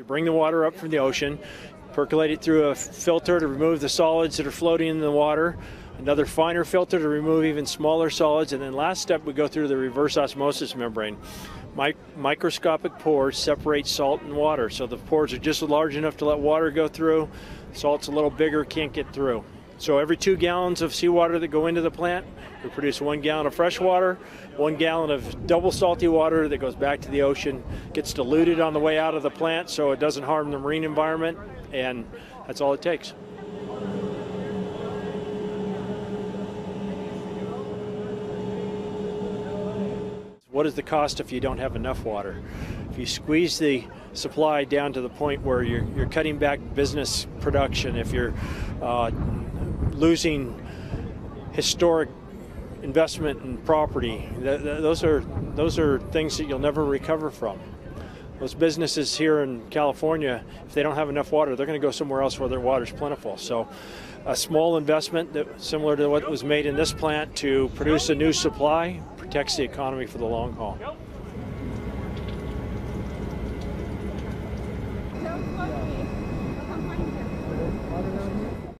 You bring the water up from the ocean, percolate it through a filter to remove the solids that are floating in the water, another finer filter to remove even smaller solids, and then last step we go through the reverse osmosis membrane. Mi- microscopic pores separate salt and water, so the pores are just large enough to let water go through. Salt's a little bigger, can't get through. So every two gallons of seawater that go into the plant, we produce one gallon of fresh water, one gallon of double salty water that goes back to the ocean, gets diluted on the way out of the plant so it doesn't harm the marine environment, and that's all it takes. What is the cost if you don't have enough water? If you squeeze the supply down to the point where you're, you're cutting back business production, if you're uh, losing historic investment in property, th- th- those are those are things that you'll never recover from. Those businesses here in California, if they don't have enough water, they're going to go somewhere else where their water's plentiful. So, a small investment that, similar to what was made in this plant to produce a new supply protects the economy for the long haul.